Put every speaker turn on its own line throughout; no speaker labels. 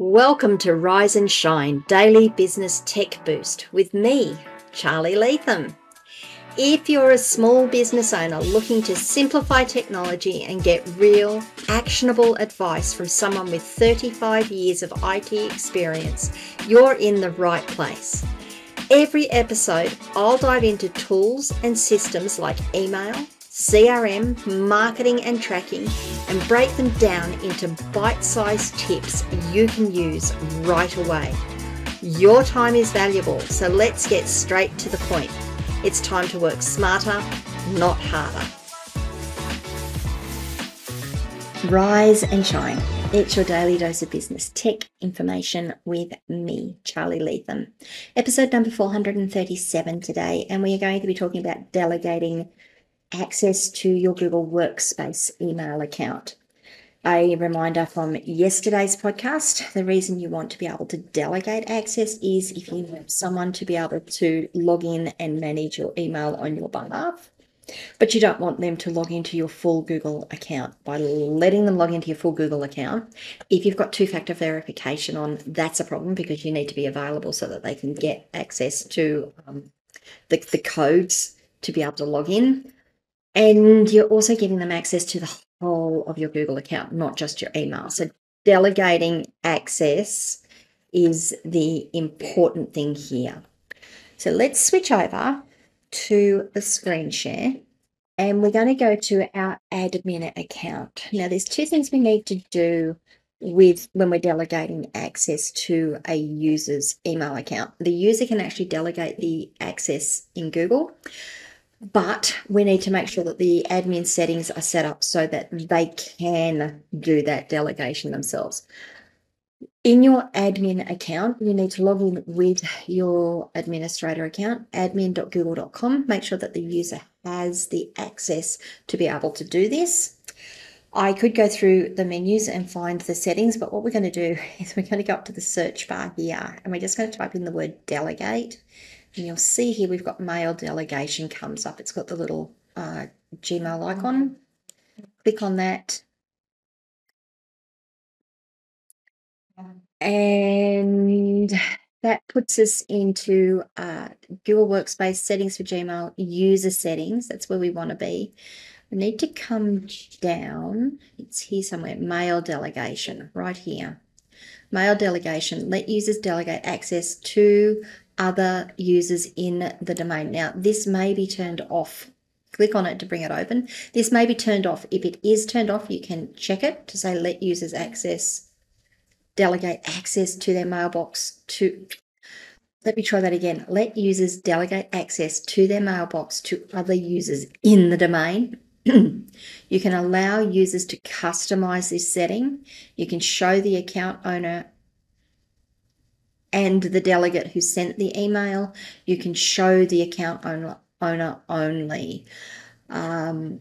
Welcome to Rise and Shine Daily Business Tech Boost with me, Charly Leetham. If you're a small business owner looking to simplify technology and get real, actionable advice from someone with 35 years of IT experience, you're in the right place. Every episode, I'll dive into tools and systems like email, CRM, marketing, and tracking, and break them down into bite sized tips you can use right away. Your time is valuable, so let's get straight to the point. It's time to work smarter, not harder. Rise and shine. It's your daily dose of business tech information with me, Charly Leetham. Episode number 437 today, and we are going to be talking about delegating access to your Google Workspace email account. A reminder from yesterday's podcast the reason you want to be able to delegate access is if you want someone to be able to log in and manage your email on your behalf. But you don't want them to log into your full Google account. By letting them log into your full Google account, if you've got two factor verification on, that's a problem because you need to be available so that they can get access to um, the, the codes to be able to log in. And you're also giving them access to the whole of your Google account, not just your email. So delegating access is the important thing here. So let's switch over to the screen share and we're going to go to our admin account. Now there's two things we need to do with when we're delegating access to a user's email account. The user can actually delegate the access in Google but we need to make sure that the admin settings are set up so that they can do that delegation themselves. In your admin account, you need to log in with your administrator account, admin.google.com. Make sure that the user has the access to be able to do this. I could go through the menus and find the settings, but what we're going to do is we're going to go up to the search bar here and we're just going to type in the word delegate and you'll see here we've got mail delegation comes up. It's got the little uh, Gmail icon. Click on that. And that puts us into uh, Google Workspace settings for Gmail, user settings. That's where we want to be. We need to come down. It's here somewhere. Mail delegation, right here. Mail delegation. Let users delegate access to other users in the domain. Now, this may be turned off. Click on it to bring it open. This may be turned off. If it is turned off, you can check it to say let users access, delegate access to their mailbox to let me try that again. Let users delegate access to their mailbox to other users in the domain. you can allow users to customize this setting. You can show the account owner and the delegate who sent the email. You can show the account owner, only. Um,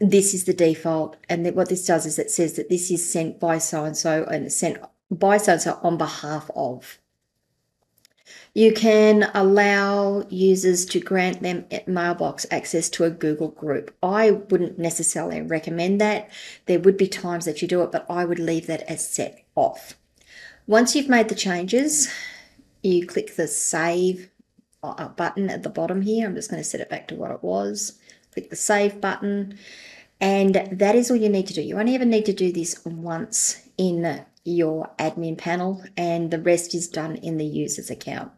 this is the default, and what this does is it says that this is sent by so and so and sent by so and so on behalf of. You can allow users to grant them mailbox access to a Google group. I wouldn't necessarily recommend that. There would be times that you do it, but I would leave that as set off. Once you've made the changes, you click the save uh, button at the bottom here. I'm just going to set it back to what it was. Click the save button and that is all you need to do. You only ever need to do this once in your admin panel and the rest is done in the user's account.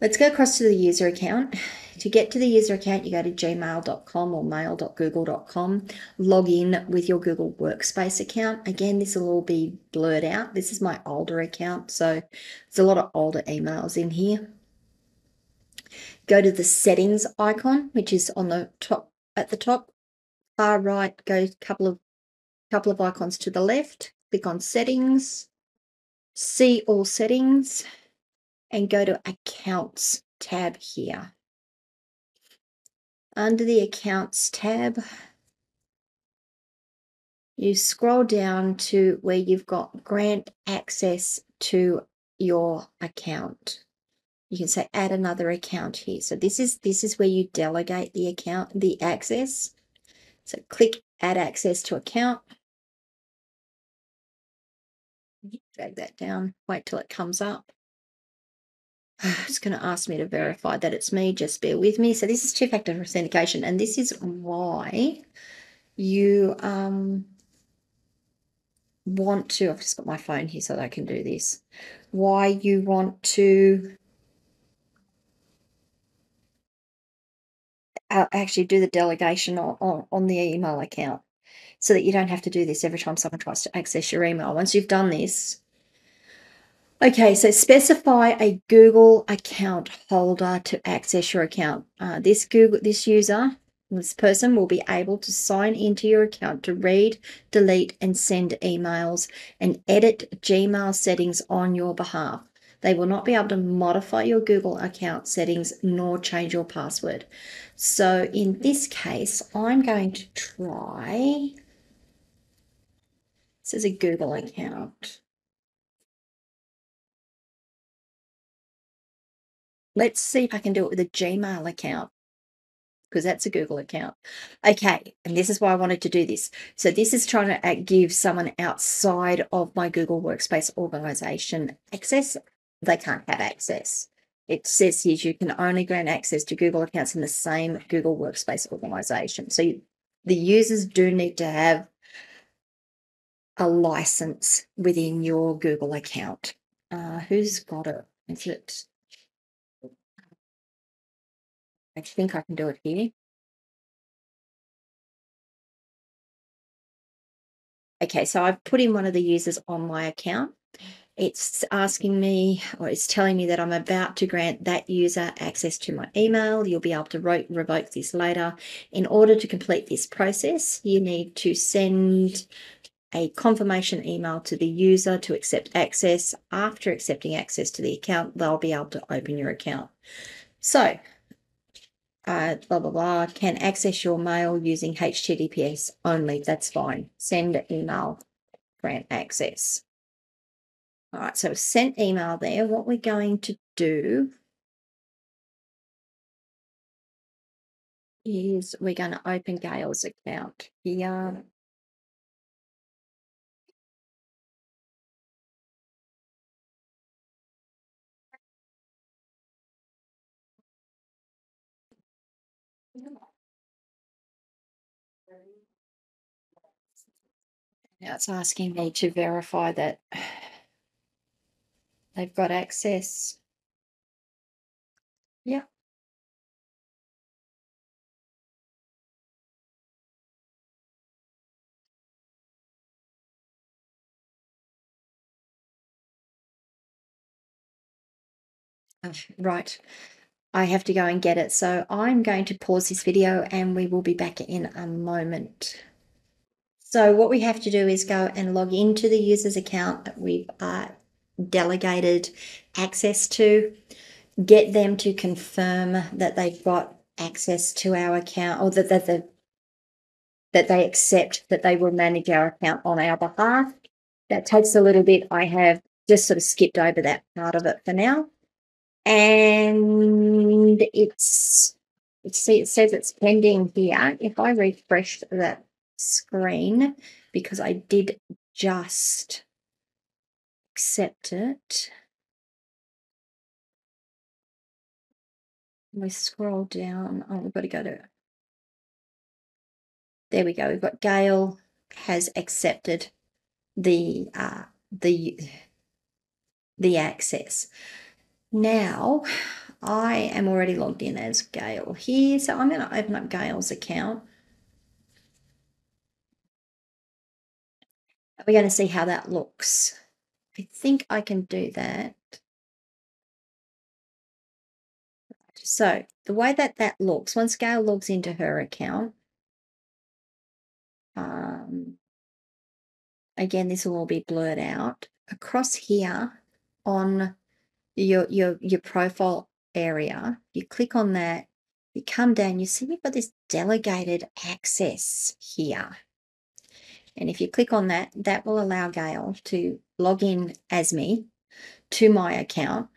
Let's go across to the user account. To get to the user account, you go to gmail.com or mail.google.com, log in with your Google Workspace account. Again, this will all be blurred out. This is my older account, so there's a lot of older emails in here. Go to the settings icon, which is on the top at the top. Far right, go a couple of couple of icons to the left. Click on settings, see all settings, and go to Accounts tab here. Under the Accounts tab, you scroll down to where you've got grant access to your account. You can say add another account here. So this is this is where you delegate the account, the access. So click add access to account. drag that down, wait till it comes up. It's going to ask me to verify that it's me. Just bear with me. So this is two-factor authentication, and this is why you um, want to. I've just got my phone here so that I can do this. Why you want to uh, actually do the delegation on, on, on the email account so that you don't have to do this every time someone tries to access your email. Once you've done this, Okay, so specify a Google account holder to access your account. Uh, this Google, this user, this person will be able to sign into your account to read, delete, and send emails and edit Gmail settings on your behalf. They will not be able to modify your Google account settings nor change your password. So in this case, I'm going to try. This is a Google account. Let's see if I can do it with a Gmail account because that's a Google account. Okay, and this is why I wanted to do this. So this is trying to uh, give someone outside of my Google Workspace organization access. They can't have access. It says here you can only grant access to Google accounts in the same Google Workspace organization. So you, the users do need to have a license within your Google account. Uh, who's got it? Is it I think I can do it here. Okay, so I've put in one of the users on my account. It's asking me, or it's telling me that I'm about to grant that user access to my email. You'll be able to revoke this later. In order to complete this process, you need to send a confirmation email to the user to accept access. After accepting access to the account, they'll be able to open your account. So uh, blah, blah, blah, can access your mail using HTTPS only. That's fine. Send email, grant access. All right, so sent email there. What we're going to do is we're going to open Gail's account here. Now it's asking me to verify that they've got access. Yeah. Right. I have to go and get it. So I'm going to pause this video and we will be back in a moment. So what we have to do is go and log into the user's account that we've uh, delegated access to, get them to confirm that they've got access to our account or that, that, the, that they accept that they will manage our account on our behalf. That takes a little bit. I have just sort of skipped over that part of it for now. And it's, see, it says it's pending here. If I refresh that screen because I did just accept it. We scroll down. Oh, we've got to go to. There we go. We've got Gail has accepted the uh, the the access. Now I am already logged in as Gail here, so I'm going to open up Gail's account. We're going to see how that looks. I think I can do that. So the way that that looks, once Gail logs into her account, um, again, this will all be blurred out. Across here on your, your, your profile area, you click on that, you come down, you see we've got this delegated access here. And if you click on that, that will allow Gail to log in as me to my account.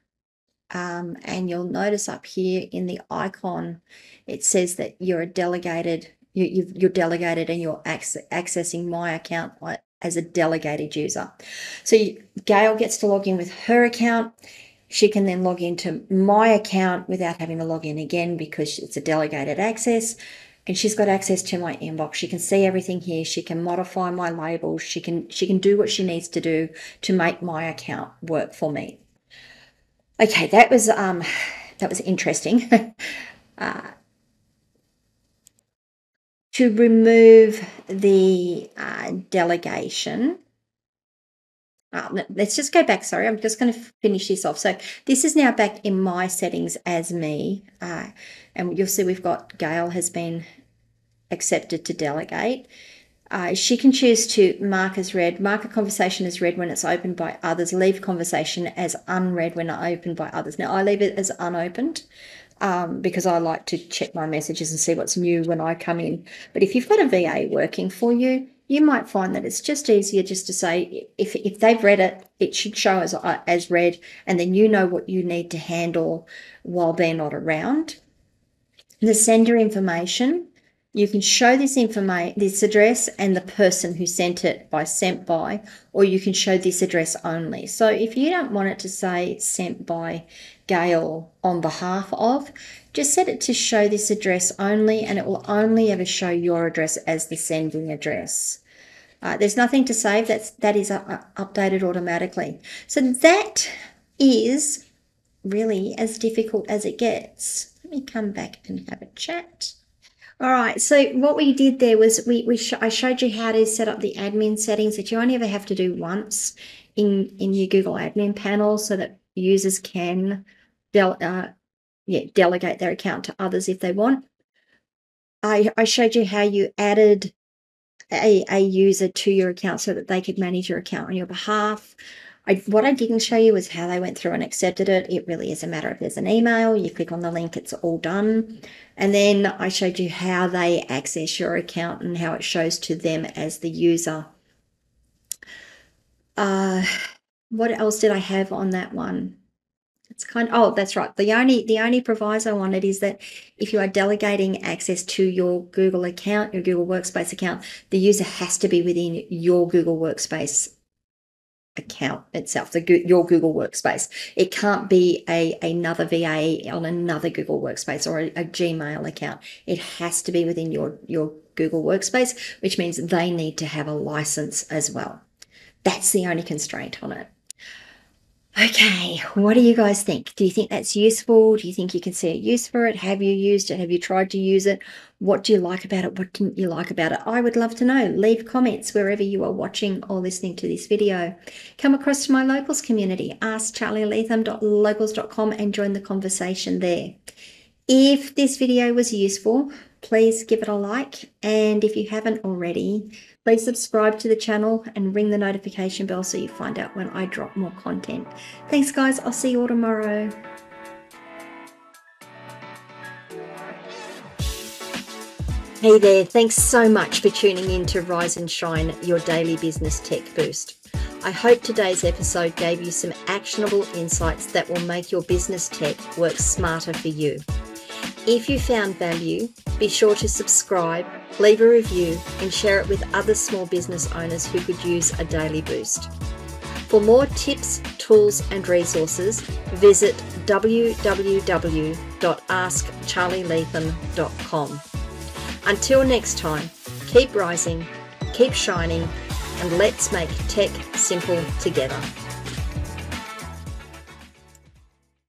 Um, and you'll notice up here in the icon, it says that you're a delegated, you, you're delegated and you're accessing my account as a delegated user. So Gail gets to log in with her account. She can then log into my account without having to log in again because it's a delegated access. And she's got access to my inbox. She can see everything here. She can modify my labels. She can she can do what she needs to do to make my account work for me. Okay, that was um that was interesting. uh, to remove the uh, delegation. Uh, let's just go back. Sorry, I'm just going to finish this off. So this is now back in my settings as me. Uh, and you'll see we've got Gail has been accepted to delegate. Uh, she can choose to mark as read, mark a conversation as read when it's opened by others, leave conversation as unread when opened by others. Now, I leave it as unopened um, because I like to check my messages and see what's new when I come in. But if you've got a VA working for you, you might find that it's just easier just to say if, if they've read it, it should show as, uh, as read, and then you know what you need to handle while they're not around. The sender information, you can show this information, this address and the person who sent it by sent by, or you can show this address only. So if you don't want it to say sent by Gail on behalf of, just set it to show this address only and it will only ever show your address as the sending address. Uh, there's nothing to save, that's, that is uh, updated automatically. So that is really as difficult as it gets. Let me come back and have a chat. All right, so what we did there was we, we sh I showed you how to set up the admin settings that you only ever have to do once in, in your Google admin panel so that users can del- uh, yeah, delegate their account to others if they want. I, I showed you how you added a, a user to your account so that they could manage your account on your behalf. I, what I didn't show you was how they went through and accepted it. It really is a matter of there's an email, you click on the link, it's all done. And then I showed you how they access your account and how it shows to them as the user. Uh, what else did I have on that one? It's kind of, oh, that's right. The only the only proviso on it is that if you are delegating access to your Google account, your Google Workspace account, the user has to be within your Google Workspace account itself, the your Google Workspace. It can't be a another VA on another Google Workspace or a, a Gmail account. It has to be within your your Google Workspace, which means they need to have a license as well. That's the only constraint on it. Okay, what do you guys think? Do you think that's useful? Do you think you can see a use for it? Have you used it? Have you tried to use it? What do you like about it? What didn't you like about it? I would love to know. Leave comments wherever you are watching or listening to this video. Come across to my locals community, askcharlyleetham.locals.com and join the conversation there. If this video was useful, please give it a like. And if you haven't already, Please subscribe to the channel and ring the notification bell so you find out when I drop more content. Thanks guys, I'll see you all tomorrow. Hey there, thanks so much for tuning in to Rise and Shine, your daily business tech boost. I hope today's episode gave you some actionable insights that will make your business tech work smarter for you. If you found value, be sure to subscribe, leave a review, and share it with other small business owners who could use a daily boost. For more tips, tools, and resources, visit www.askcharlyleetham.com. Until next time, keep rising, keep shining, and let's make tech simple together.